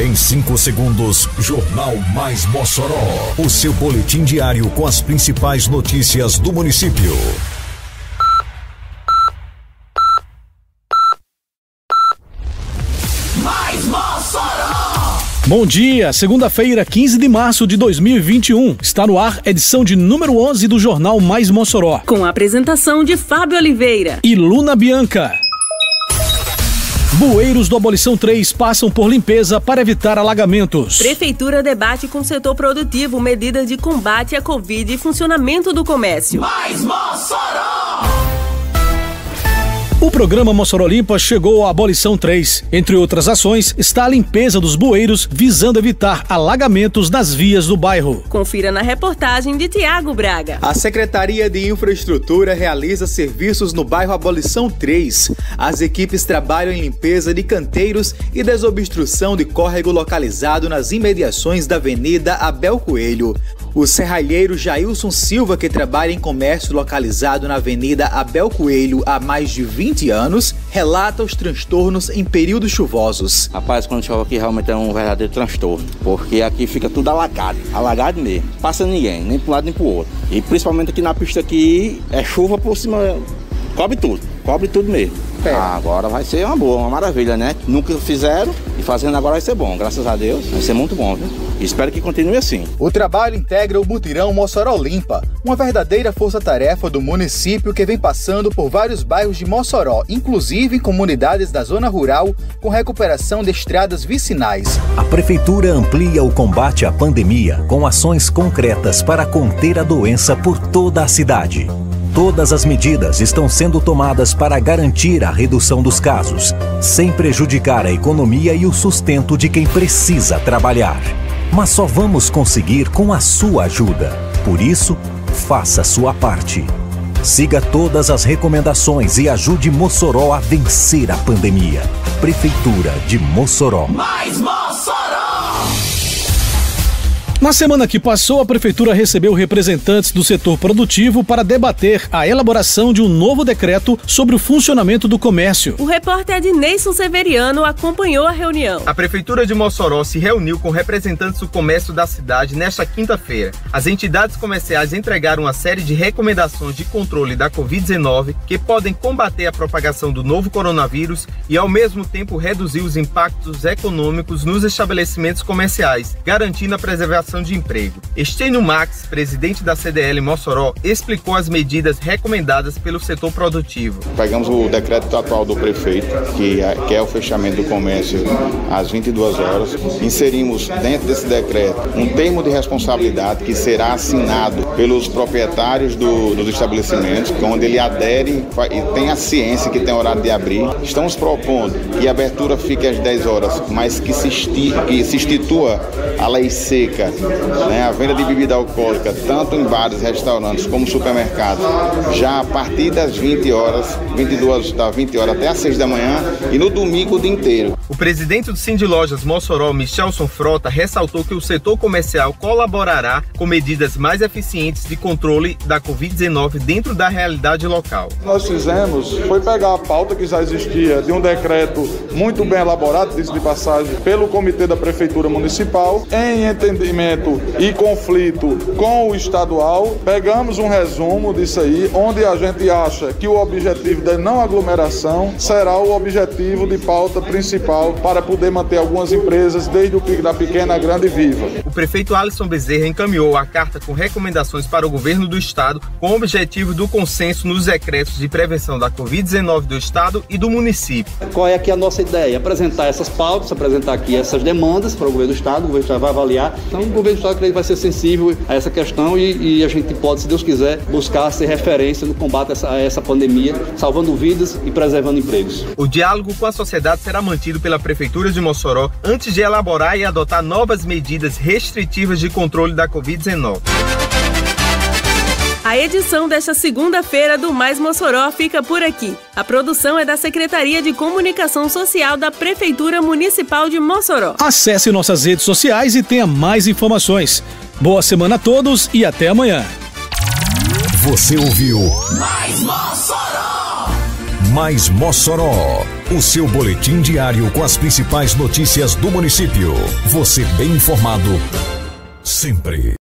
Em 5 segundos, Jornal Mais Mossoró. O seu boletim diário com as principais notícias do município. Mais Mossoró! Bom dia, segunda-feira, 15 de março de 2021. Está no ar edição de número 11 do Jornal Mais Mossoró. Com a apresentação de Fábio Oliveira e Luna Bianca. Bueiros do Abolição 3 passam por limpeza para evitar alagamentos. Prefeitura debate com o setor produtivo medidas de combate à Covid e funcionamento do comércio. Mais Mossoró! O programa Mossoró Limpa chegou à Abolição 3. Entre outras ações, está a limpeza dos bueiros, visando evitar alagamentos nas vias do bairro. Confira na reportagem de Tiago Braga. A Secretaria de Infraestrutura realiza serviços no bairro Abolição 3. As equipes trabalham em limpeza de canteiros e desobstrução de córrego localizado nas imediações da Avenida Abel Coelho. O serralheiro Jailson Silva, que trabalha em comércio localizado na Avenida Abel Coelho há mais de 20 anos, relata os transtornos em períodos chuvosos. Rapaz, quando chove aqui realmente é um verdadeiro transtorno, porque aqui fica tudo alagado, alagado mesmo. Passa ninguém, nem para um lado nem para o outro. E principalmente aqui na pista aqui, é chuva por cima, cobre tudo, cobre tudo mesmo. Ah, agora vai ser uma boa, uma maravilha, né? Nunca fizeram e fazendo agora vai ser bom, graças a Deus. Vai ser muito bom, viu? Espero que continue assim. O trabalho integra o mutirão Mossoró Limpa, uma verdadeira força-tarefa do município que vem passando por vários bairros de Mossoró, inclusive em comunidades da zona rural, com recuperação de estradas vicinais. A prefeitura amplia o combate à pandemia com ações concretas para conter a doença por toda a cidade. Todas as medidas estão sendo tomadas para garantir a redução dos casos, sem prejudicar a economia e o sustento de quem precisa trabalhar. Mas só vamos conseguir com a sua ajuda. Por isso, faça sua parte. Siga todas as recomendações e ajude Mossoró a vencer a pandemia. Prefeitura de Mossoró. Mais Mossoró! Na semana que passou, a Prefeitura recebeu representantes do setor produtivo para debater a elaboração de um novo decreto sobre o funcionamento do comércio. O repórter Edneison Severiano acompanhou a reunião. A Prefeitura de Mossoró se reuniu com representantes do comércio da cidade nesta quinta-feira. As entidades comerciais entregaram uma série de recomendações de controle da Covid-19 que podem combater a propagação do novo coronavírus e, ao mesmo tempo, reduzir os impactos econômicos nos estabelecimentos comerciais, garantindo a preservação de emprego. Estênio Max, presidente da CDL Mossoró, explicou as medidas recomendadas pelo setor produtivo. Pegamos o decreto atual do prefeito, que é, é o fechamento do comércio às 22 horas, inserimos dentro desse decreto um termo de responsabilidade que será assinado pelos proprietários do, dos estabelecimentos, onde ele adere e tem a ciência que tem horário de abrir. Estamos propondo que a abertura fique às 10 horas, mas que se, esti, que se institua a lei seca né, a venda de bebida alcoólica, tanto em bares, restaurantes como supermercados, já a partir das 20 horas, 22 da 20 horas até às 6 da manhã e no domingo o dia inteiro. O presidente do Cindy Lojas Mossoró, Michelson Frota, ressaltou que o setor comercial colaborará com medidas mais eficientes de controle da Covid-19 dentro da realidade local. Nós fizemos foi pegar a pauta que já existia de um decreto muito bem elaborado, disse de passagem, pelo Comitê da Prefeitura Municipal, em entendimento e conflito com o estadual. Pegamos um resumo disso aí, onde a gente acha que o objetivo da não aglomeração será o objetivo de pauta principal para poder manter algumas empresas, desde o pico da pequena à grande viva. O prefeito Alisson Bezerra encaminhou a carta com recomendações para o governo do estado com o objetivo do consenso nos decretos de prevenção da Covid-19 do estado e do município. Qual é aqui a nossa ideia? Apresentar essas pautas, apresentar aqui essas demandas para o governo do estado, o governo do estado vai avaliar. Então o governo do estado creio, vai ser sensível a essa questão e, e, a gente pode, se Deus quiser, buscar ser referência no combate a essa, a essa pandemia, salvando vidas e preservando empregos. O diálogo com a sociedade será mantido pela Prefeitura de Mossoró antes de elaborar e adotar novas medidas restritivas de controle da Covid-19. A edição desta segunda-feira do Mais Mossoró fica por aqui. A produção é da Secretaria de Comunicação Social da Prefeitura Municipal de Mossoró. Acesse nossas redes sociais e tenha mais informações. Boa semana a todos e até amanhã. Você ouviu Mais Mossoró! Mais Mossoró, o seu boletim diário com as principais notícias do município. Você bem informado sempre.